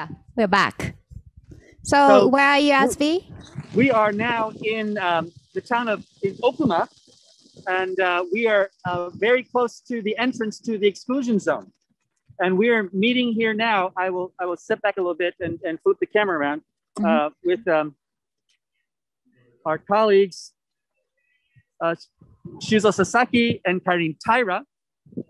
Yeah, we're back. So, So- where are you, Azby? We are now in um, the town of in Okuma, and uh, we are uh, very close to the entrance to the exclusion zone. And we are meeting here now. I will I will step back a little bit and, and flip the camera around uh, with um, our colleagues, uh, Shuzo Sasaki and Karin Taira,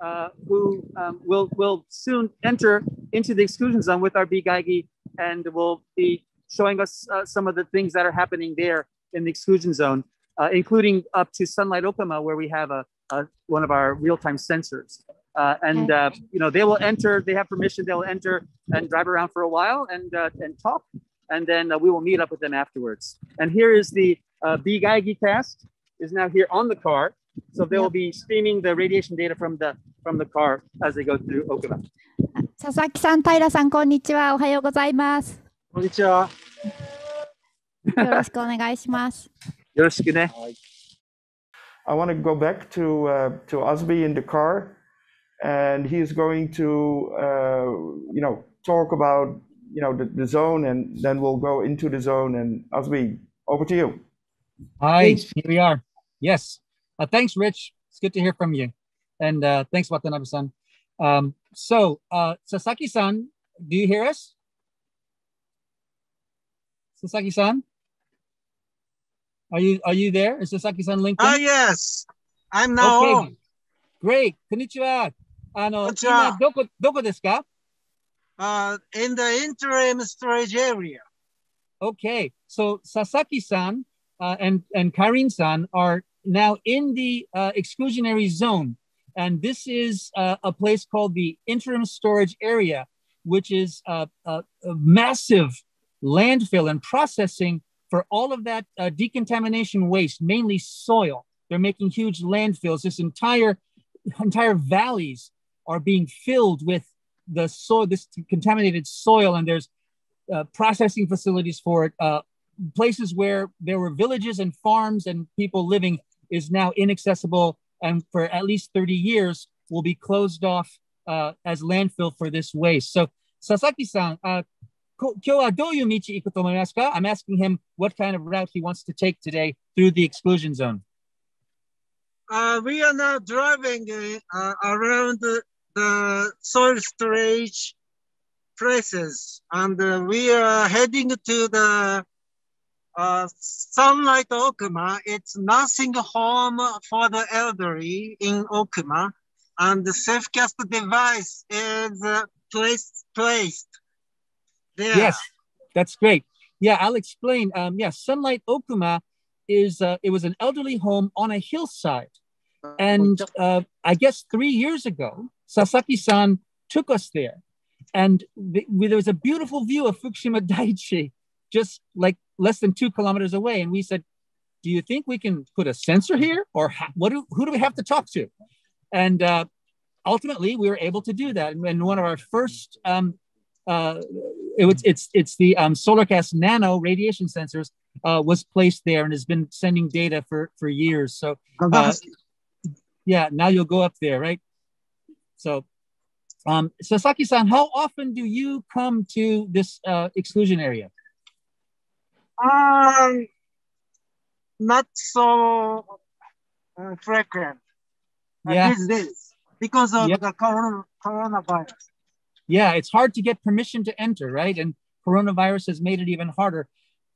uh, who um, will will soon enter into the exclusion zone with our bGeigie and will be showing us uh, some of the things that are happening there in the exclusion zone, uh, including up to Sunlight Okuma, where we have a, a one of our real-time sensors. Uh, and uh, you know they will enter. They have permission. They will enter and drive around for a while and uh, and talk, and then uh, we will meet up with them afterwards. And here is the uh, bGeigie cast is now here on the car, so they will be streaming the radiation data from the from the car as they go through Okuma. 佐々木さん、平さん、こんにちは。おはようございます。こんにちは。よろしくお願いします。よろしくね。I want to go back to uh, to Azby in the car, and he is going to uh, you know talk about you know the, the zone, and then we'll go into the zone. And Azby, over to you. Hi, here we are. Yes, uh, thanks, Rich. It's good to hear from you, and thanks, Watanabe-san. Um, so, uh, Sasaki-san, do you hear us? Sasaki-san? Are you are you there? Is Sasaki-san linked in? Ah, yes. I'm now okay. on. Great. こんにちは。あの、こんにちは。今どこどこですか Uh, in the interim storage area. Okay, so Sasaki-san uh, and and Karin-san are now in the uh, exclusionary zone, and this is uh, a place called the interim storage area, which is uh, a, a massive landfill and processing for all of that uh, decontamination waste, mainly soil. They're making huge landfills. This entire entire valleys are being filled with the soil, this contaminated soil, and there's uh, processing facilities for it. Uh, places where there were villages and farms and people living is now inaccessible, and for at least 30 years will be closed off uh, as landfill for this waste. So Sasaki-san, uh, I'm asking him what kind of route he wants to take today through the exclusion zone. Uh, we are now driving uh, uh around the, the, soil storage places, and uh, we are heading to the uh, Sunlight Okuma. It's nursing home for the elderly in Okuma, and the Safecast device is uh, placed placed there. Yes, that's great. Yeah, I'll explain. Um, yeah, Sunlight Okuma is uh, it was an elderly home on a hillside, and uh, I guess three years ago, Sasaki-san took us there, and th- there was a beautiful view of Fukushima Daiichi, just like less than two kilometers away, and we said, "Do you think we can put a sensor here, or ha- what? Do, who do we have to talk to?" And uh, ultimately, we were able to do that. And one of our first um, uh, it was, it's it's the um, SolarCast Nano radiation sensors uh, was placed there and has been sending data for for years. So uh, yeah, now you'll go up there, right? So, um, Sasaki-san, how often do you come to this uh, exclusion area? Um, not so uh, frequent uh, Yeah. these days because of Yep. the corona, coronavirus. Yeah, it's hard to get permission to enter, right? And coronavirus has made it even harder.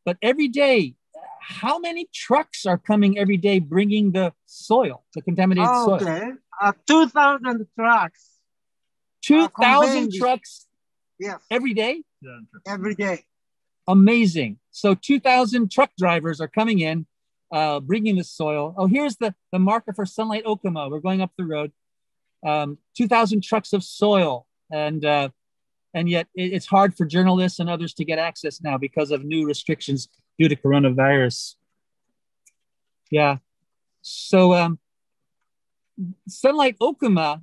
But every day, how many trucks are coming every day bringing the soil, the contaminated soil? okay, uh, 2,000 trucks. 2,000 conveying- trucks Yes, every day? every day. Amazing. So 2,000 truck drivers are coming in, uh, bringing the soil. Oh, here's the, the marker for Sunlight Okuma. We're going up the road. Um, 2,000 trucks of soil. And, uh, and yet it- it's hard for journalists and others to get access now because of new restrictions due to coronavirus. Yeah. So um, Sunlight Okuma,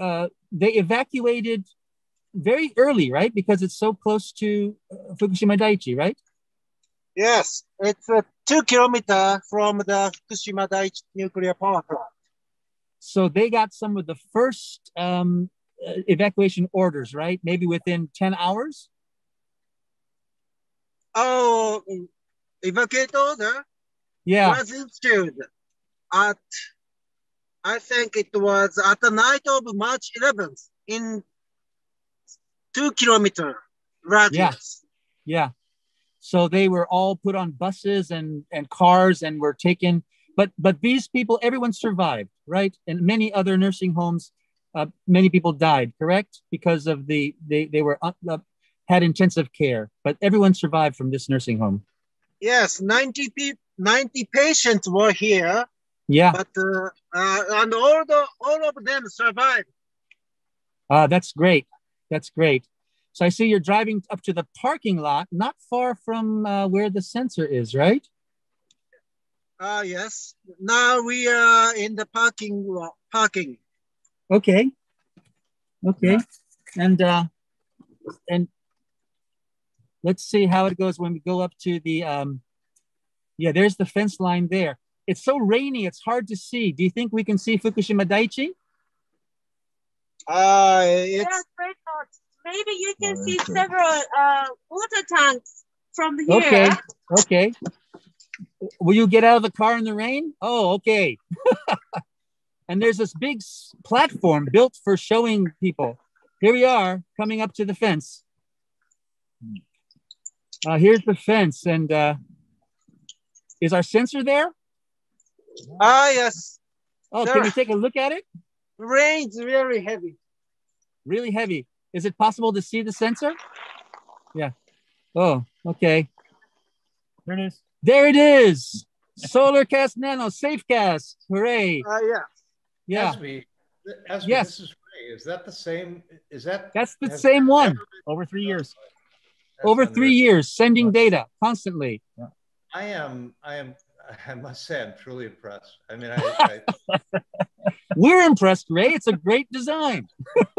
uh, they evacuated very early, right? Because it's so close to uh, Fukushima Daiichi, right? Yes, it's uh, two kilometer from the Fukushima Daiichi nuclear power plant. So they got some of the first um, uh, evacuation orders, right? Maybe within 10 hours. Oh, evacuate order Yeah. was issued at, I think it was at the night of March 11th in two kilometer radius. Yeah. So they were all put on buses and and cars and were taken. But but these people, everyone survived, right? And many other nursing homes, uh, many people died, correct? Because of the they they were uh, uh, had intensive care, but everyone survived from this nursing home. Yes, 90 people, 90 patients were here, Yeah, but uh, uh, and all the all of them survived. uh, that's great. That's great. So I see you're driving up to the parking lot, not far from uh, where the sensor is, right? Ah, yes. Now we are in the parking lot. Parking. Okay. Okay. And uh and let's see how it goes when we go up to the um yeah, there's the fence line there. It's so rainy, it's hard to see. Do you think we can see Fukushima Daiichi? Uh, it's Yes, great thoughts. Maybe you can see several uh, water tanks from here. Okay. Okay. Will you get out of the car in the rain? Oh, okay. and there's this big platform built for showing people. Here we are coming up to the fence. Uh, here's the fence, and uh, is our sensor there? ah yes. Oh, There- can we take a look at it? Rain's very heavy. Really heavy. Is it possible to see the sensor? Yeah. Oh, okay. There it is. There it is. SolarCast Nano, SafeCast. Hooray. Uh, yeah. Yeah. Esme, Esme, Yes. this is Ray. Is that the same? Is that That's the same one. been- Over three years. Over three years, sending data constantly. I am. I am. I must say, I'm truly impressed. I mean, I, I We're impressed, Ray. It's a great design.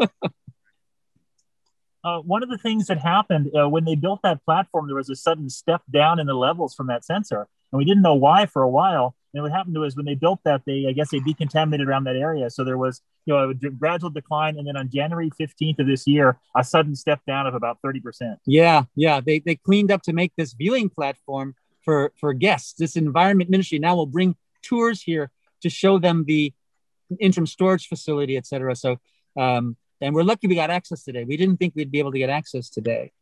Uh, one of the things that happened uh, when they built that platform, there was a sudden step down in the levels from that sensor, and we didn't know why for a while. And what happened was when they built that, they I guess they decontaminated around that area, so there was you know a gradual decline, and then on January 15th of this year, a sudden step down of about 30 percent. Yeah, yeah. They they cleaned up to make this viewing platform for for guests. This environment ministry now will bring tours here to show them the interim storage facility, et cetera. So um, and we're lucky we got access today. We didn't think we'd be able to get access today.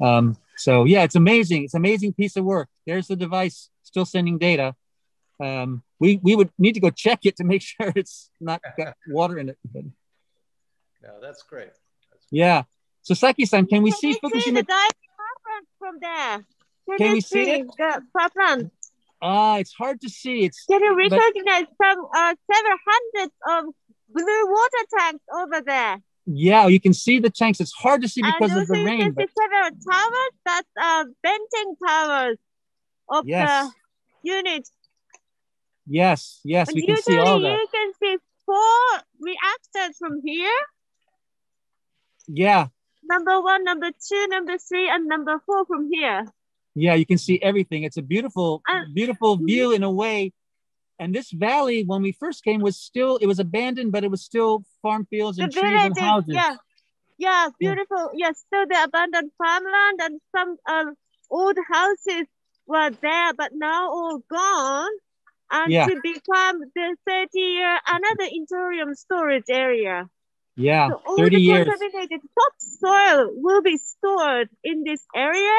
Um, so yeah, it's amazing. It's an amazing piece of work. There's the device still sending data. Um, we we would need to go check it to make sure it's not got water in it. But no, that's great. That's yeah. So Saki-san, can we Can see you see Fukushima? the dive from there? Can, Can we see it? the power plant? Ah, it's hard to see. It's Can you But- recognize some uh, several hundreds of blue water tanks over there? Yeah, you can see the tanks. It's hard to see because of the rain. can But see several towers. That's uh, venting towers of yes, the unit. yes, yes, And we can see usually all that. you can see four reactors from here. Yeah, Number one, number two, number three, and number four from here. yeah, you can see everything. It's a beautiful, Uh, beautiful view in a way. And this valley, when we first came, was still it was abandoned, but it was still farm fields The and trees and houses. yeah, yeah, beautiful. Yes, so the abandoned farmland and some um, old houses were there, but now all gone. And Yeah. to become the 30 year another interim storage area. Yeah, So all 30 the years. contaminated topsoil will be stored in this area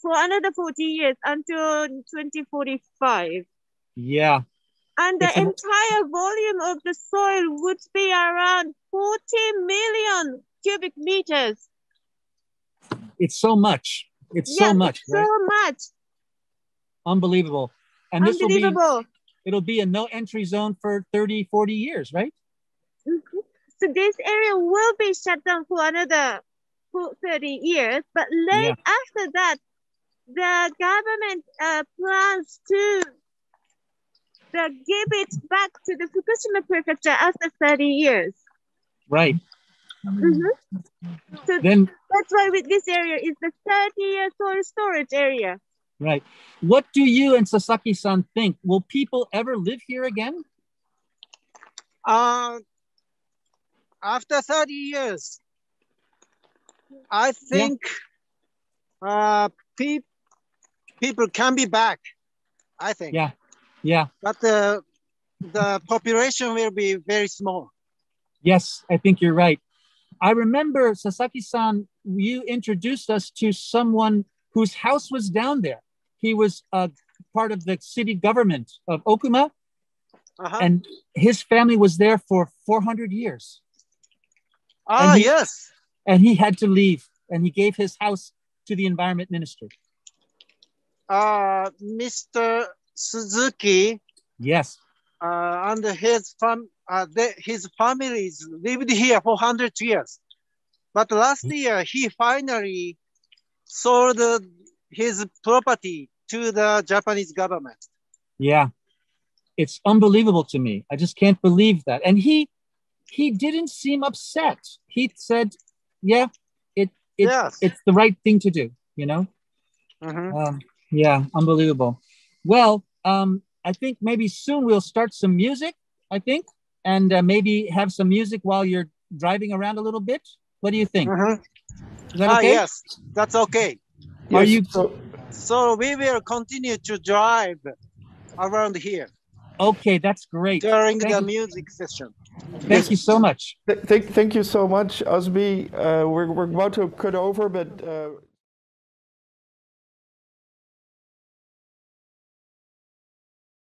for another 40 years until 2045. Yeah, And the It's entire volume of the soil would be around 40 million cubic meters. it's so much. It's so much, So right? much. Unbelievable. And this will be Unbelievable. it'll be a no entry zone for 30, 40 years, right? Mhm. So this area will be shut down for another 30 years. But late after that, the government uh, plans to the, give it back to the Fukushima prefecture after 30 years. Right. Mhm. So Then that's why with this area is the 30 year soil storage area. right. What do you and Sasaki-san think? Will people ever live here again? Uh, after 30 years, I think uh, pe- people can be back, I think. Yeah. Yeah. But the the population will be very small. Yes, I think you're right. I remember Sasaki-san, you introduced us to someone whose house was down there. He was uh, part of the city government of Okuma, Uh-huh. and his family was there for 400 years. ah, he- yes. And he had to leave, and he gave his house to the environment minister. Uh, Mr. Suzuki Yes. uh, and his fam uh, the, his families lived here for 100 years. But last year, he finally sold his property to the Japanese government. Yeah. It's unbelievable to me. I just can't believe that. And he he didn't seem upset. He said, "Yeah, it, it yes. it's the right thing to do." You know. Mhm. Um, yeah, unbelievable. Well, um, I think maybe soon we'll start some music. I think, and uh, maybe have some music while you're driving around a little bit. What do you think? Mhm. Is that Ah, okay? yes, that's okay. Are Yes, you so, So we will continue to drive around here okay? That's great. during Thank the you. music session. Thank you so much. th- thank, thank you so much, Azby. Uh, we're, we're about to cut over, but uh,